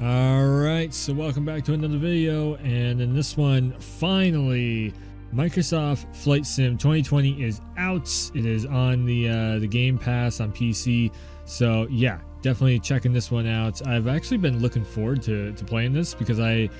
Alright, so welcome back to another video, and in this one, finally, Microsoft Flight Sim 2020 is out. It is on the uh, the Game Pass on PC, so yeah, definitely checking this one out. I've actually been looking forward to, to playing this because I,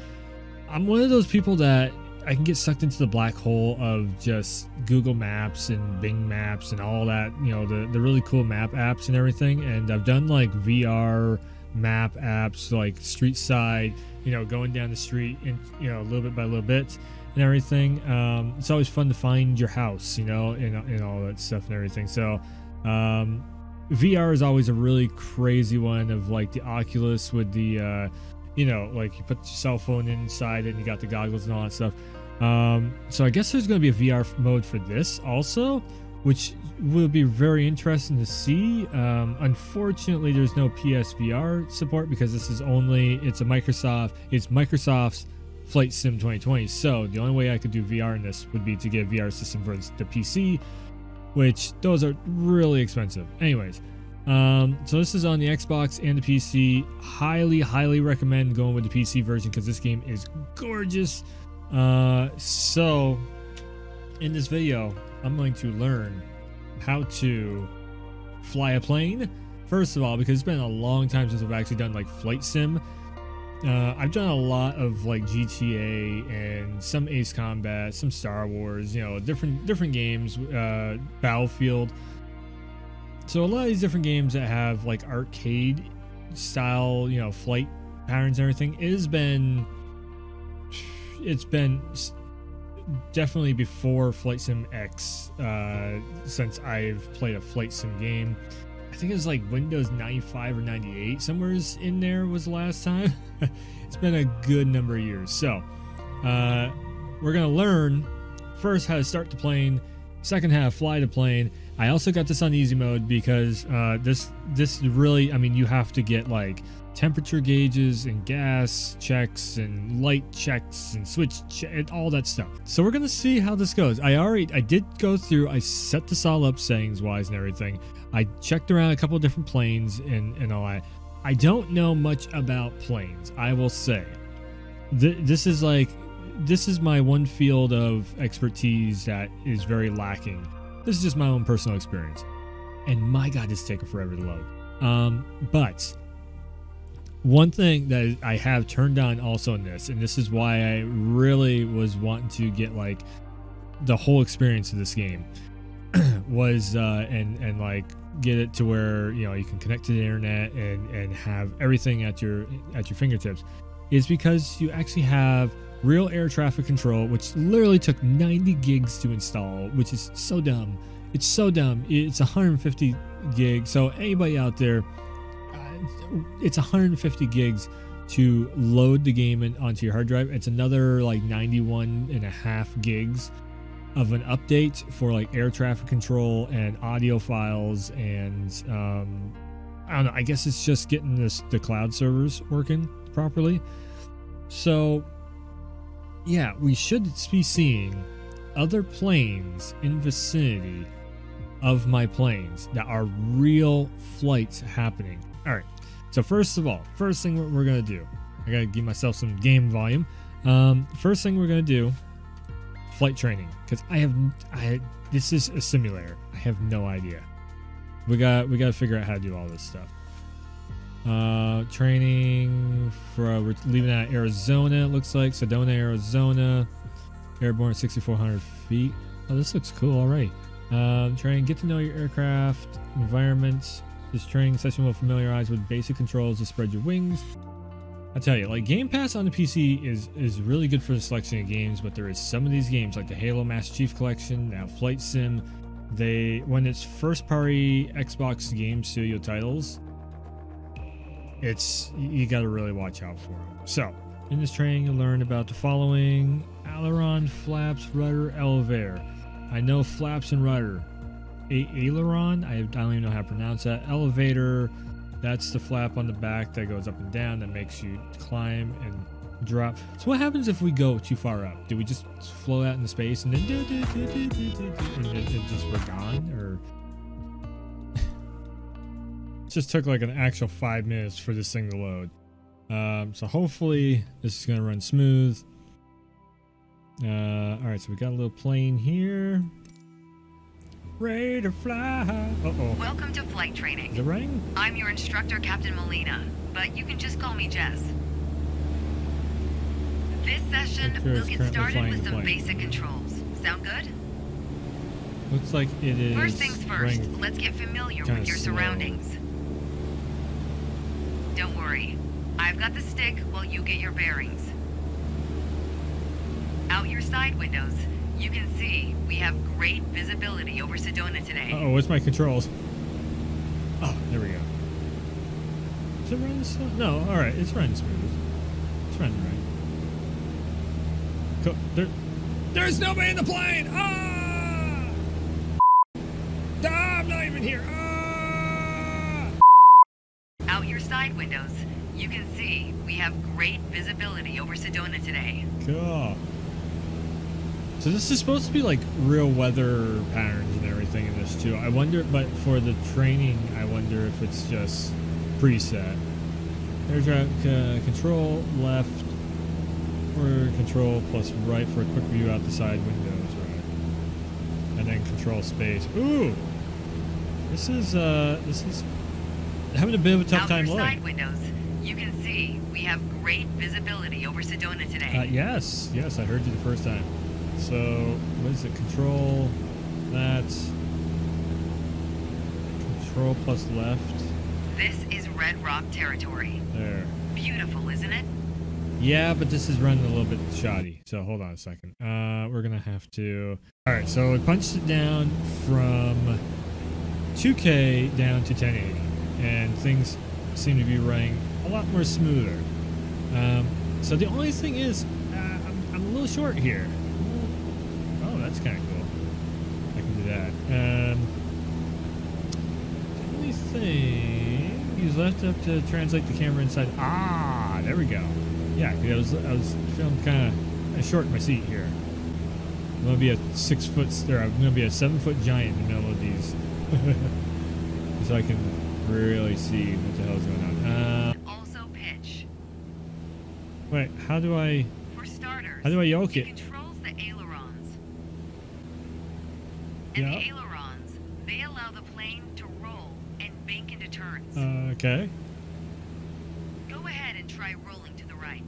I'm one of those people that I can get sucked into the black hole of just Google Maps and Bing Maps and all that, you know, the, the really cool map apps and everything, and I've done like VR map apps like street side you know going down the street and you know a little bit by little bit and everything. Um, it's always fun to find your house you know and, and all that stuff and everything. So um, vr is always a really crazy one of like the oculus with the uh, you know like you put your cell phone inside and you got the goggles and all that stuff. Um, so i guess there's going to be a vr mode for this also which will be very interesting to see. Um, unfortunately, there's no PSVR support because this is only it's a Microsoft it's Microsoft's Flight Sim 2020. So the only way I could do VR in this would be to get VR system for the PC, which those are really expensive. Anyways, um, so this is on the Xbox and the PC. Highly, highly recommend going with the PC version because this game is gorgeous. Uh, so in this video, I'm going to learn how to fly a plane. First of all, because it's been a long time since I've actually done like flight sim. Uh, I've done a lot of like GTA and some Ace Combat, some Star Wars, you know, different different games, uh, Battlefield. So a lot of these different games that have like arcade style, you know, flight patterns and everything, has been it's been definitely before Flight Sim X, uh, since I've played a Flight Sim game. I think it was like Windows 95 or 98, somewhere's in there was the last time. it's been a good number of years. So, uh, we're going to learn first how to start the plane, second how to fly the plane. I also got this on easy mode because uh, this this really, I mean, you have to get like temperature gauges and gas checks and light checks and switch che- and all that stuff. So we're gonna see how this goes. I already I did go through. I set this all up settings wise and everything. I checked around a couple different planes and and all that. I don't know much about planes. I will say, Th- this is like this is my one field of expertise that is very lacking. This is just my own personal experience, and my God, it's taken forever to load. Um, but one thing that I have turned on also in this, and this is why I really was wanting to get like the whole experience of this game, was uh, and and like get it to where you know you can connect to the internet and and have everything at your at your fingertips, is because you actually have real air traffic control, which literally took 90 gigs to install, which is so dumb. It's so dumb. It's 150 gigs. So anybody out there it's 150 gigs to load the game in, onto your hard drive. It's another like 91 and a half gigs of an update for like air traffic control and audio files and um, I don't know. I guess it's just getting this the cloud servers working properly. So yeah, we should be seeing other planes in vicinity of my planes that are real flights happening. All right. So first of all, first thing we're gonna do, I gotta give myself some game volume. Um, first thing we're gonna do, flight training, because I have, I this is a simulator. I have no idea. We got we got to figure out how to do all this stuff. Uh, training for uh, we're leaving at Arizona. It looks like Sedona, Arizona. Airborne 6,400 feet. Oh, this looks cool. Right. Um, training. Get to know your aircraft environment. This training session will familiarize with basic controls to spread your wings. I tell you, like Game Pass on the PC is is really good for the selection of games, but there is some of these games like the Halo Master Chief Collection, now Flight Sim. They when it's first party Xbox Game Studio titles, it's you got to really watch out for them. So in this training, you'll learn about the following: aileron, flaps, rudder, elevator. I know flaps and rudder aileron. I, don't even know how to pronounce that. Elevator. That's the flap on the back that goes up and down that makes you climb and drop. So what happens if we go too far up? Do we just float out into space and then do, do, do, do, do, do, and then and just we're gone? Or just took like an actual five minutes for this thing to load. Um, so hopefully this is to run smooth. Uh, all right, so we got a little plane here. Ready to fly. Uh-oh. Welcome to flight training. The running? I'm your instructor, Captain Molina, but you can just call me Jess. This session, we'll get started with some basic controls. Sound good? Looks like it is. First things first, let's get familiar with your slow. surroundings. Don't worry, I've got the stick while you get your bearings. Out your side windows, you can see we have great visibility over Sedona today. Uh-oh, what's my controls? Oh, there we go. Is it running slow? No, all right, it's running smooth. It's running right. Go, there, there's nobody in the plane! Ah! ah! I'm not even here! Ah! Out your side windows, you can see we have great visibility over Sedona today. God. So this is supposed to be like real weather patterns and everything in this too. I wonder, but for the training, I wonder if it's just preset. There's a uh, control left or control plus right for a quick view out the side windows, right? And then control space. Ooh, this is uh, this is having a bit of a tough Out time side windows, you can see we have great visibility over Sedona today. Uh, yes, yes, I heard you the first time. So, what is it? Control that. Control plus left. This is Red Rock territory. There. Beautiful, isn't it? Yeah, but this is running a little bit shoddy. So hold on a second. Uh, we're gonna have to. All right, so we punched it down from 2K down to 1080, and things seem to be running a lot more smoother. Um, so the only thing is, uh, I'm, I'm a little short here. That's kind of cool. I can do that. Um, the only thing use left up to translate the camera inside. Ah, there we go. Yeah, I was I was feeling kind of short in my seat here. I'm gonna be a six foot or I'm gonna be a seven foot giant in the middle of these, so I can really see what the hell's going on. Uh, Also pitch. wait, how do I? For starters, How do I yoke it it? controls the ailerons. And Yeah. the ailerons, they allow the plane to roll and bank into turns. Uh, okay. Go ahead and try rolling to the right.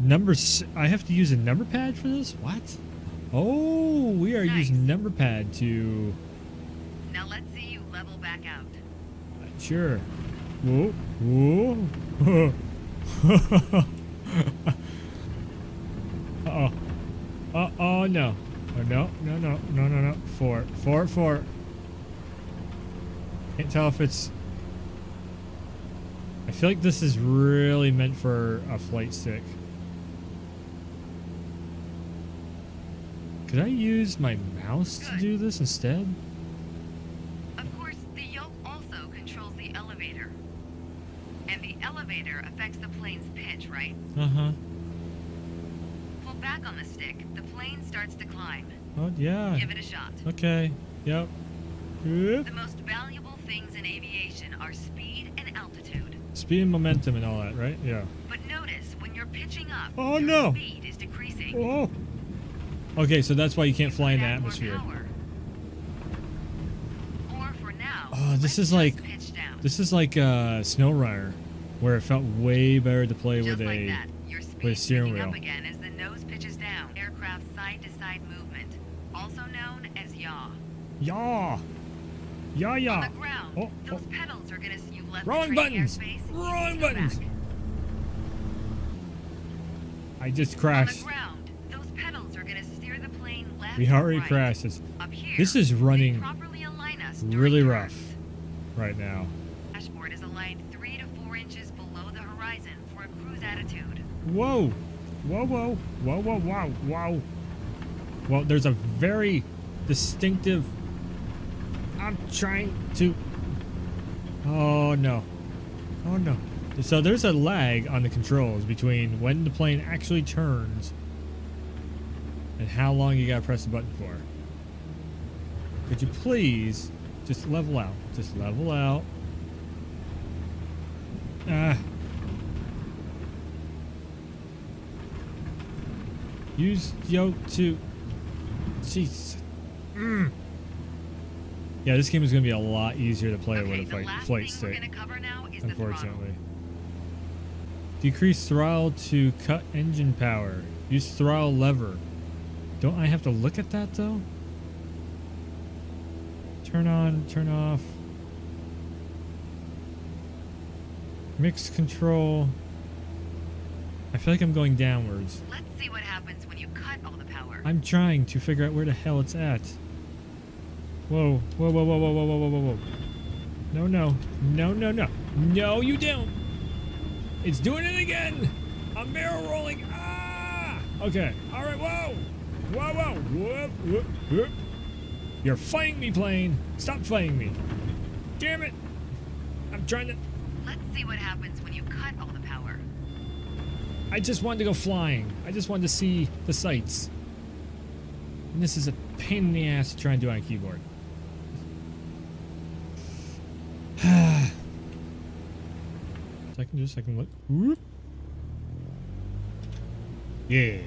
Number. I have to use a number pad for this. What? Oh, we are Nice. using number pad to. Now let's see you level back out. Sure. Whoa. Whoa. Uh-oh. Uh-oh, no. Oh, no, no, no, no, no, no. Four. Four, four. Can't tell if it's... I feel like this is really meant for a flight stick. Could I use my mouse to do this instead? Of course, the yoke also controls the elevator. And the elevator affects the plane's pitch, right? Uh-huh. Pull back on the stick, the plane starts to climb. Yeah. Give it a shot. Okay. Yep. Yep. The most valuable things in aviation are speed and altitude. Speed and momentum and all that, right? Yeah. But notice when you're pitching up, Oh, no. speed is decreasing. Oh. Okay, so that's why you can't fly in the atmosphere. Or for now, Oh, this is like- pitch down. This is like uh, Snow Runner, where it felt way better to play Just with like a. that, with a steering wheel. again as the nose pitches down. Aircraft side-to-side movement, also known as yaw. Yaw. Yaw On the ground, Oh, those oh. pedals are gonna you left Wrong buttons. Wrong buttons. back. I just crashed. ground, those pedals are gonna steer the plane left We already right. crashed. Here, This is running properly align us really turns. rough right now. Dashboard is aligned three to four inches below the horizon for a cruise attitude. Whoa. Whoa, whoa. Whoa, whoa, wow, wow. Well, there's a very distinctive. I'm trying to... Oh, no. Oh, no. So there's a lag on the controls between when the plane actually turns and how long you gotta press the button for. Could you please just level out? Just level out. Ah. Use yoke to... Jeez. Mm. Yeah, this game is going to be a lot easier to play okay, with a flight, flight stick, we're gonna cover now is the unfortunately. Decrease throttle to cut engine power. Use throttle lever. Don't I have to look at that though? Turn on, turn off. Mix control. I feel like I'm going downwards. Let's see what happens when you cut all the power. I'm trying to figure out where the hell it's at. Whoa, whoa, whoa, whoa, whoa, whoa, whoa, whoa, whoa, whoa. No, no, no, no, no. No, you don't. It's doing it again. I'm barrel rolling. Ah! Okay. All right. Whoa. Whoa, whoa. Whoop, whoop, whoop. You're fighting me, plane. Stop fighting me. Damn it. I'm trying to. Let's see what happens when you cut all the power. I just wanted to go flying. I just wanted to see the sights. And this is a pain in the ass to try and do on a keyboard. second, just a second. Look. Whoop. Yeah.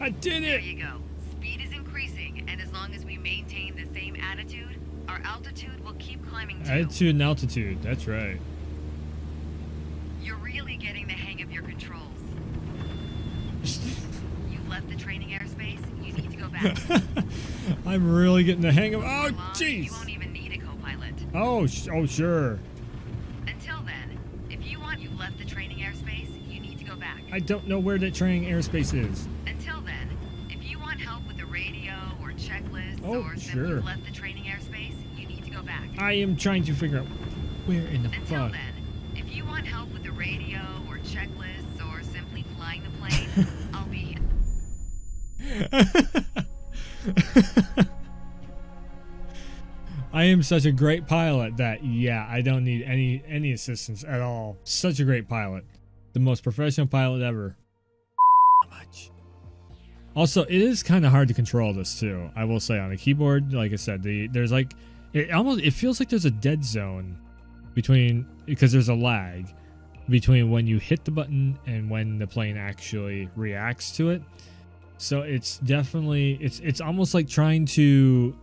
I did it! There you go. Speed is increasing, and as long as we maintain the same attitude, our altitude will keep climbing too. Attitude and altitude. That's right. You're really getting the hang of your controls. You left the training airspace. You need to go back. I'm really getting the hang of. Oh, Come on, You jeez. won't even need a co-pilot. Oh, sh- oh, sure. Until then, if you want you left the training airspace, you need to go back. I don't know where that training airspace is. Until then, if you want help with the radio or checklists Oh, or simply sure. left the training airspace, you need to go back. I am trying to figure out where in the Until fuck. then, if you want help with the radio or checklists or simply flying the plane, I'll be here. I am such a great pilot that yeah, I don't need any any assistance at all. Such a great pilot. The most professional pilot ever. Much. Also, it is kind of hard to control this too. I will say on a keyboard, like I said, the there's like it almost it feels like there's a dead zone between because there's a lag between when you hit the button and when the plane actually reacts to it. So it's definitely it's it's almost like trying to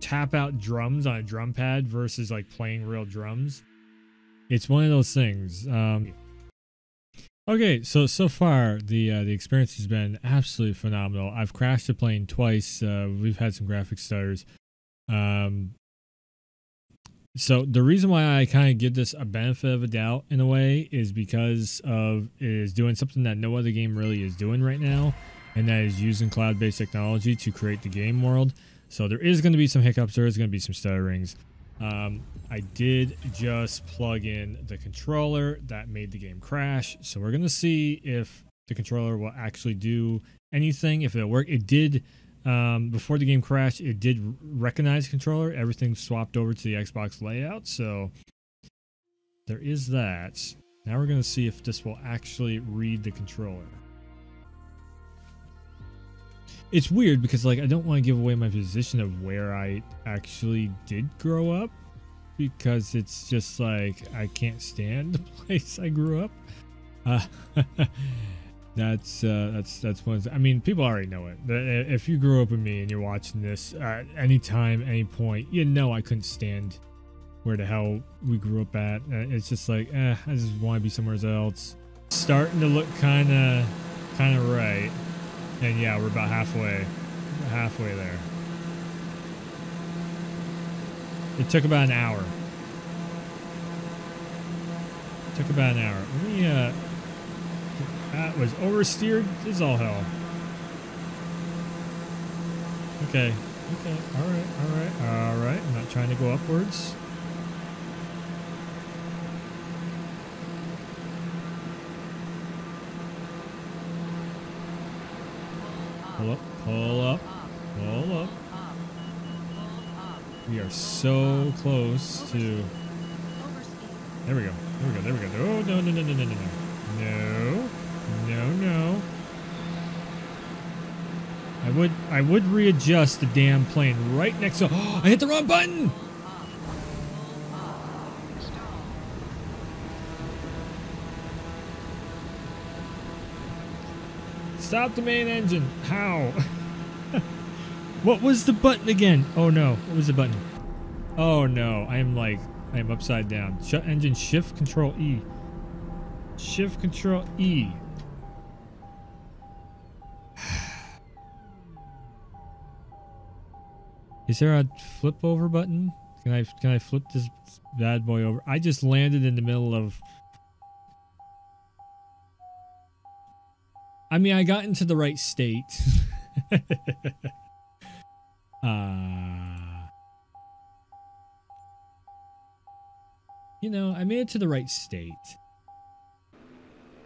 tap out drums on a drum pad versus like playing real drums. It's one of those things. Um, okay, so so far the uh, the experience has been absolutely phenomenal. I've crashed the plane twice. Uh, we've had some graphic stutters. Um, so the reason why I kind of give this a benefit of a doubt in a way is because of it is doing something that no other game really is doing right now, and that is using cloud-based technology to create the game world. So there is going to be some hiccups. There is going to be some stutterings. Um, I did just plug in the controller that made the game crash. So we're going to see if the controller will actually do anything, if it'll work. It did, um, before the game crashed, it did recognize the controller. Everything swapped over to the Xbox layout. So there is that. Now we're going to see if this will actually read the controller it's weird because like I don't want to give away my position of where I actually did grow up because it's just like I can't stand the place I grew up. Uh, that's uh, that's that's one. I mean, people already know it. If you grew up with me and you're watching this uh, anytime, any point, you know I couldn't stand where the hell we grew up at. Uh, It's just like, eh, I just want to be somewhere else. Starting to look kind of, kind of right. And yeah, we're about halfway, halfway there. It took about an hour. It took about an hour. Let me, uh, that was oversteered. Is all hell. Okay. Okay. All right. All right. All right. I'm not trying to go upwards. Pull up, pull up, pull up. We are so close to... There we go, there we go, there we go. Oh, no, no, no, no, no, no, no. No, no, I would, I would readjust the damn plane right next to... Oh, I hit the wrong button! Stop the main engine. How? what was the button again? Oh no. What was the button? Oh no. I am like, I am upside down. Shut engine, shift, control E. Shift, control E. Is there a flip over button? Can I can I flip this bad boy over? I just landed in the middle of I mean, I got into the right state. uh You know, I made it to the right state.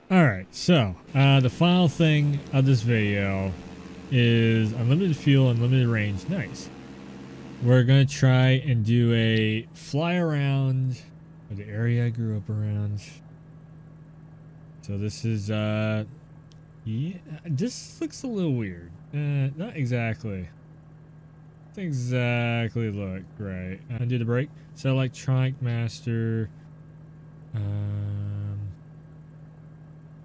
All right, so uh, the final thing of this video is unlimited fuel, unlimited range. Nice we're gonna try and do a fly around the area I grew up around. So this is uh yeah this looks a little weird. Uh not exactly. Doesn't exactly look right. I Undo the brake. So electronic master. Um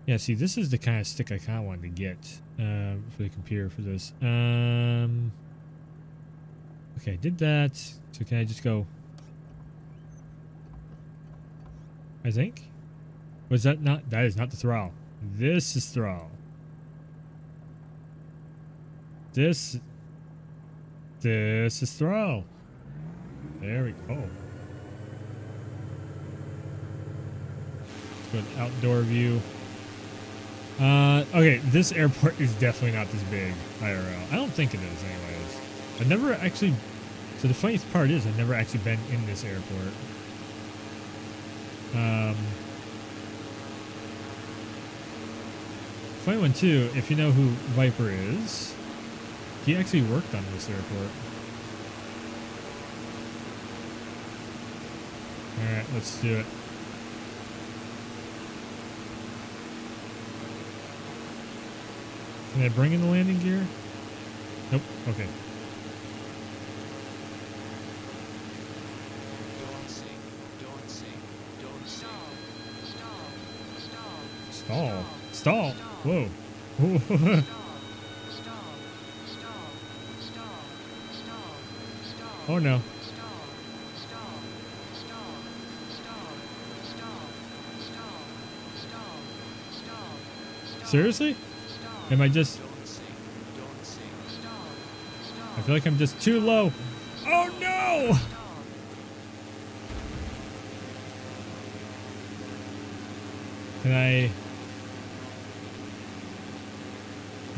Yeah, see this is the kind of stick I kinda wanted to get uh, for the computer for this. Um Okay, did that. So can I just go? I think. Was that not? That is not the throttle. This is throttle. This. This is throttle. There we go. Good outdoor view. Uh, okay, this airport is definitely not this big IRL. I don't think it is anyways. I've never actually so the funniest part is I've never actually been in this airport. Um, funny one too, if you know who Viper is, he actually worked on this airport. Alright, let's do it. Can I bring in the landing gear? Nope. Okay. Stall. Stall. Whoa. oh no. Seriously? Am I just... I feel like I'm just too low. Oh no! Can I...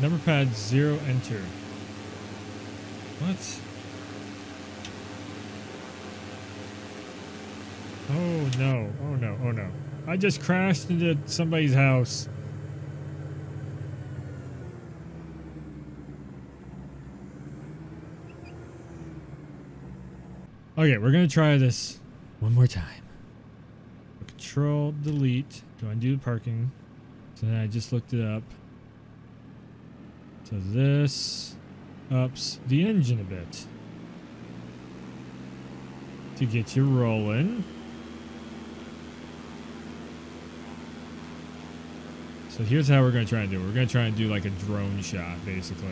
Number pad zero enter. What? Oh no, oh no, oh no. I just crashed into somebody's house. Okay, we're gonna try this one more time. Control, delete, to undo the parking. So then I just looked it up. So this ups the engine a bit to get you rolling. So here's how we're going to try and do it. We're going to try and do like a drone shot, basically.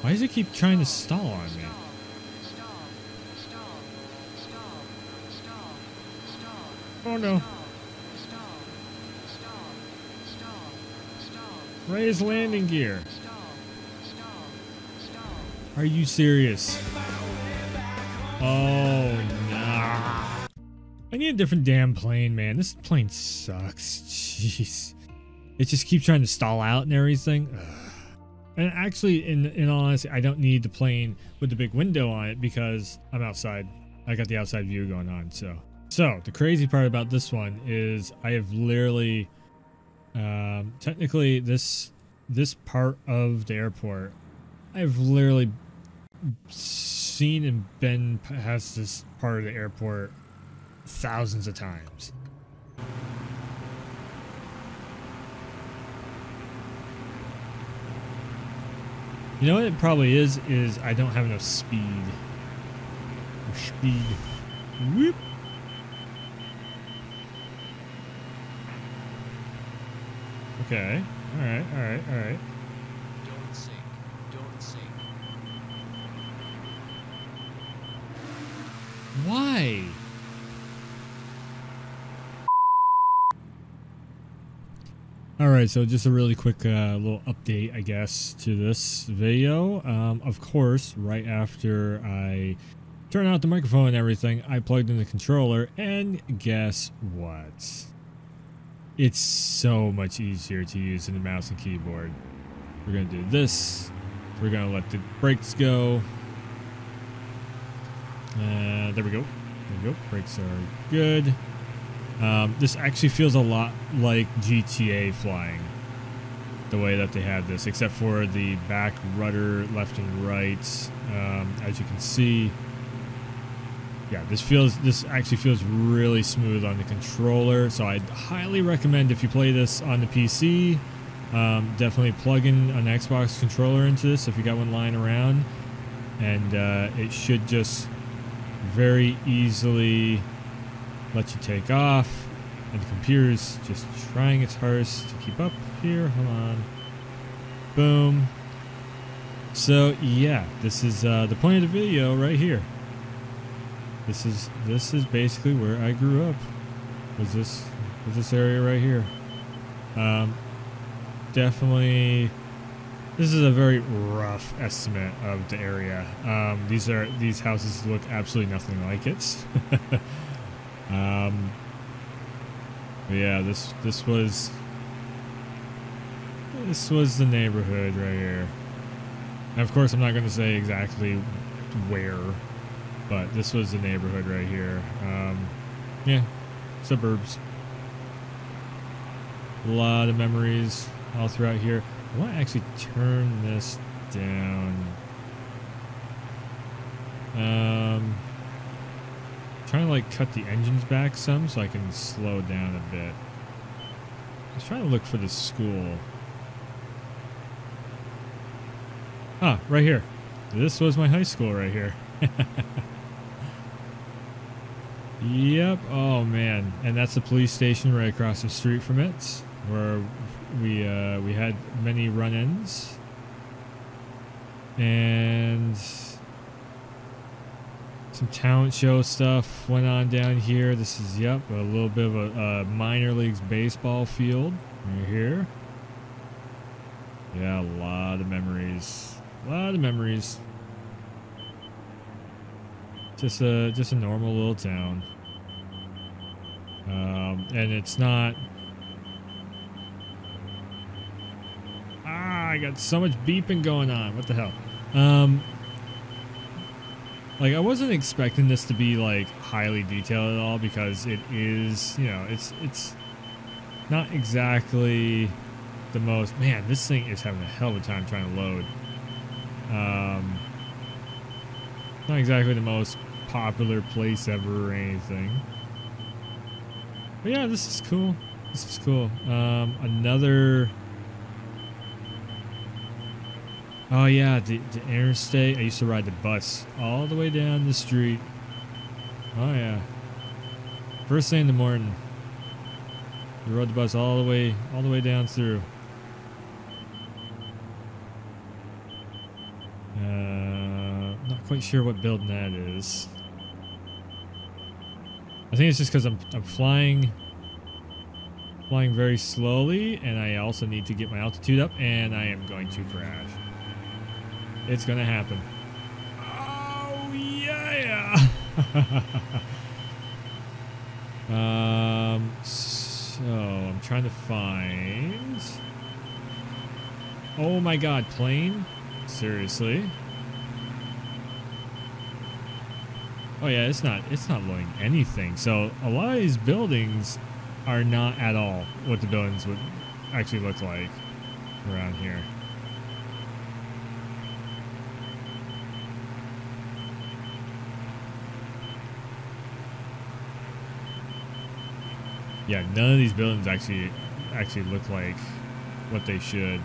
Why does it keep trying to stall on me? Oh no. Raise landing gear. Are you serious? Oh, nah. I need a different damn plane, man. This plane sucks. Jeez. It just keeps trying to stall out and everything. And actually, in, in all honesty, I don't need the plane with the big window on it because I'm outside. I got the outside view going on, so. So the crazy part about this one is I have literally, um, technically this this part of the airport, I've literally seen and been past this part of the airport thousands of times. You know what it probably is, is I don't have enough speed. Or speed. Whoop. Okay. Alright, alright, alright. Why? All right, so just a really quick uh, little update, I guess, to this video. Um, of course, right after I turned out the microphone and everything, I plugged in the controller, and guess what? It's so much easier to use than the mouse and keyboard. We're gonna do this. We're gonna let the brakes go. There we go. There we go. Brakes are good. Um, this actually feels a lot like GTA flying. The way that they had this, except for the back rudder left and right. Um, as you can see, yeah, this feels this actually feels really smooth on the controller. So I highly recommend if you play this on the PC, um, definitely plug in an Xbox controller into this if you got one lying around, and uh, it should just very easily let you take off. And the computer's just trying its hardest to keep up here. Hold on. Boom. So yeah, this is uh, the point of the video right here. This is this is basically where I grew up. Was this was this area right here? Um, definitely. This is a very rough estimate of the area. Um, these are these houses look absolutely nothing like it. um, yeah, this this was this was the neighborhood right here. And of course, I'm not going to say exactly where, but this was the neighborhood right here. Um, yeah, suburbs. A lot of memories all throughout here. I want to actually turn this down. Um, trying to like cut the engines back some so I can slow down a bit. I was trying to look for the school. Ah, right here. This was my high school right here. yep. Oh man, and that's the police station right across the street from it, where we uh, we had many run-ins, and some talent show stuff went on down here. This is yep a little bit of a, a minor leagues baseball field right here. Yeah, a lot of memories. A lot of memories. Just a just a normal little town. Um, and it's not. Ah, I got so much beeping going on. What the hell? Um, like I wasn't expecting this to be like highly detailed at all because it is, you know, it's it's not exactly the most. Man, this thing is having a hell of a time trying to load. Um, not exactly the most popular place ever or anything. But yeah, this is cool. This is cool. Um, another. Oh yeah, the, the interstate. I used to ride the bus all the way down the street. Oh yeah. First thing in the morning. you rode the bus all the way, all the way down through. Uh, not quite sure what building that is. I think it's just because I'm I'm flying flying very slowly and I also need to get my altitude up and I am going to crash. It's gonna happen. Oh yeah. um so I'm trying to find Oh my god, plane? Seriously? Oh yeah, it's not it's not loading anything. So a lot of these buildings are not at all what the buildings would actually look like around here. Yeah, none of these buildings actually actually look like what they should.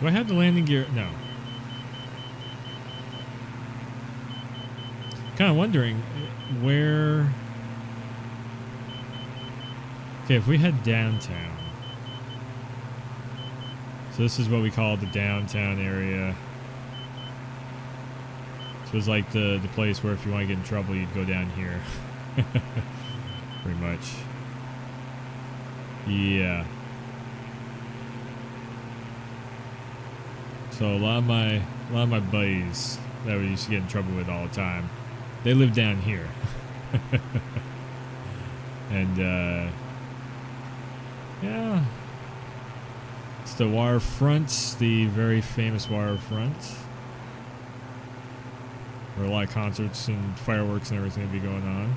Do I have the landing gear? No. Kind of wondering uh, where. Okay, if we head downtown. So this is what we call the downtown area. So it's like the the place where if you want to get in trouble, you'd go down here. Pretty much. Yeah. So a lot of my a lot of my buddies that we used to get in trouble with all the time, they live down here. and uh yeah. It's the waterfront, the very famous waterfront. Where a lot of concerts and fireworks and everything be going on.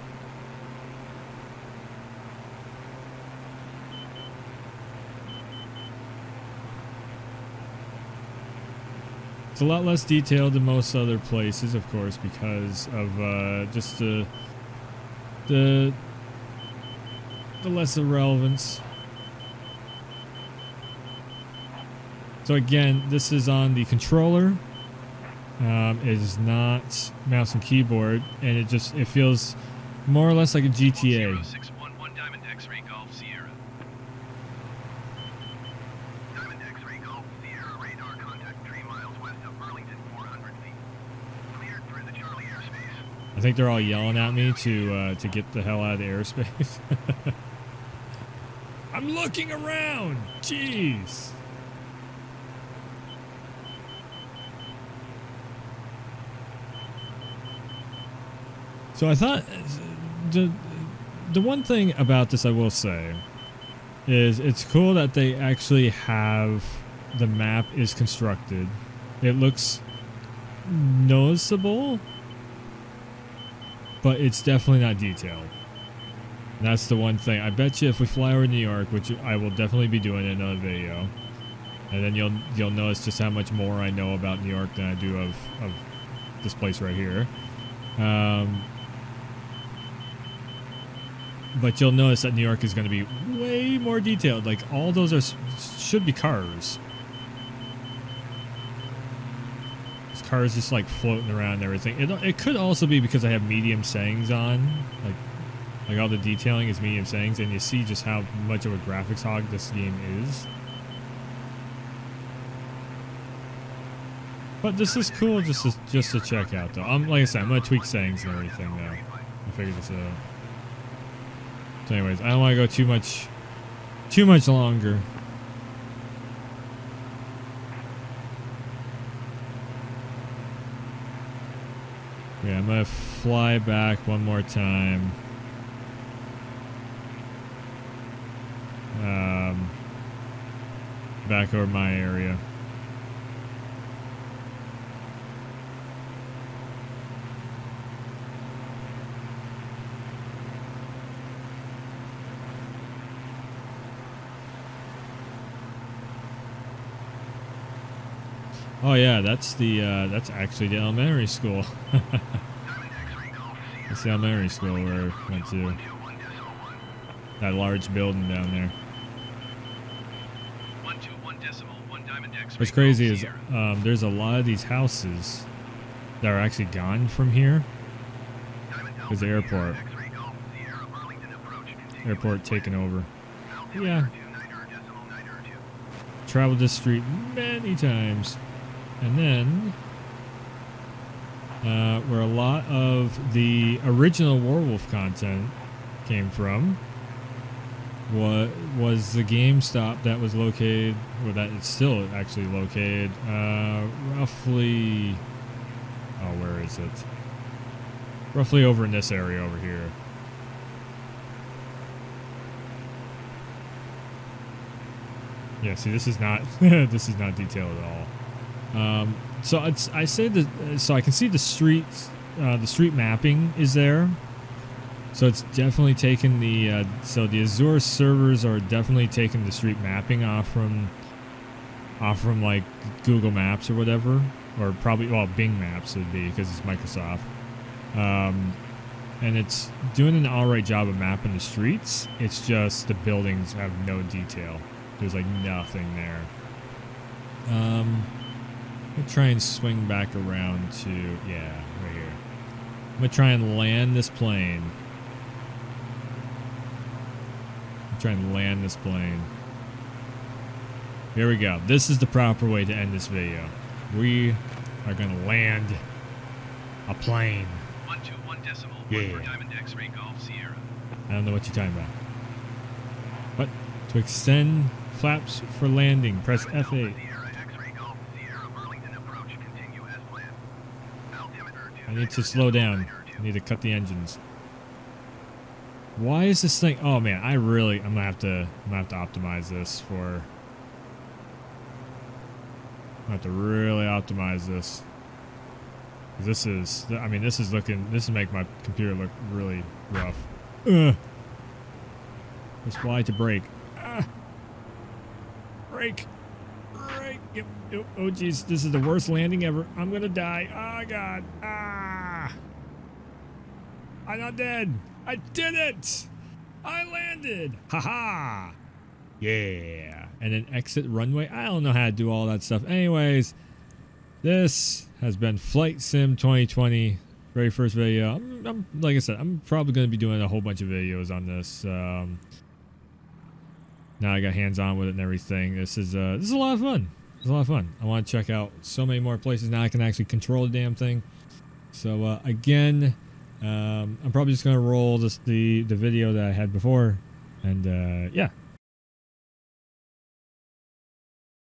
It's a lot less detailed than most other places, of course, because of uh, just the the the lesser relevance. So again, this is on the controller. Um, it is not mouse and keyboard, and it just it feels more or less like a GTA. 0611 Diamond X-ray Golf Sierra. Diamond X-ray Golf Sierra radar contact 3 miles west of Burlington, 400 feet. Cleared through the Charlie airspace. I think they're all yelling at me to uh, to get the hell out of the airspace. I'm looking around. Jeez. So I thought the the one thing about this I will say is it's cool that they actually have the map is constructed. It looks noticeable, but it's definitely not detailed. That's the one thing. I bet you if we fly over New York, which I will definitely be doing in another video, and then you'll you'll notice just how much more I know about New York than I do of of this place right here. Um, but you'll notice that New York is going to be way more detailed. Like all those are should be cars. This cars just like floating around and everything. It, it could also be because I have medium settings on, like like all the detailing is medium settings, and you see just how much of a graphics hog this game is. But this is cool just to, just to check out though. I'm like I said, I'm gonna tweak settings and everything though. I figure this out. So anyways, I don't want to go too much, too much longer. I'm gonna fly back one more time. Um, back over my area. Oh yeah, that's the uh, that's actually the elementary school. Diamond X-ray Golf Sierra. that's the elementary school where I went to. 121 decimal 1. That large building down there. 121 decimal 1 Diamond X-ray What's crazy is um, there's a lot of these houses that are actually gone from here. There's the airport. Sierra X-ray Golf Sierra Burlington approach. Continue Airport taken over. Yeah. 2 niner decimal niner 2. Traveled this street many times. And then, uh, where a lot of the original WarWulf content came from, what was the GameStop that was located, or that it's still actually located, uh, roughly. Oh, where is it? Roughly over in this area over here. Yeah, see, this is not this is not detailed at all. Um, so it's I say that so I can see the street uh, the street mapping is there. So it's definitely taken the uh, so the Azure servers are definitely taking the street mapping off from off from like Google Maps or whatever, or probably well Bing Maps would be because it's Microsoft. Um, and it's doing an all right job of mapping the streets. It's just the buildings have no detail. There's like nothing there. Um, gonna try and swing back around to yeah, right here. I'm gonna try and land this plane. I'm trying to land this plane. Here we go. This is the proper way to end this video. We are gonna land a plane. 121 decimal, Yeah. one for Diamond X-ray Golf Sierra. I don't know what you're talking about. What? To extend flaps for landing, press F8. Alpha Sierra X-ray Golf Sierra Burlington approach continue as planned. Altimeter I need to slow down. I need to cut the engines. Why is this thing? Oh man, I really, I'm gonna have to, I'm gonna have to optimize this for. I have to really optimize this. This is, I mean, this is looking, this is make my computer look really rough. Ugh. Let's to brake. Ah. Brake. Yep. Oh jeez, this is the worst landing ever. I'm gonna die. Oh god. I'm not dead. I did it. I landed. Haha. Yeah. And then exit runway. I don't know how to do all that stuff. Anyways, this has been Flight Sim 2020. Very first video. I'm, I'm like I said, I'm probably going to be doing a whole bunch of videos on this. Um, now I got hands on with it and everything. This is uh, this is a lot of fun. It's a lot of fun. I want to check out so many more places now. I can actually control the damn thing. So uh, again, um, I'm probably just gonna roll this the the video that I had before, and uh, yeah,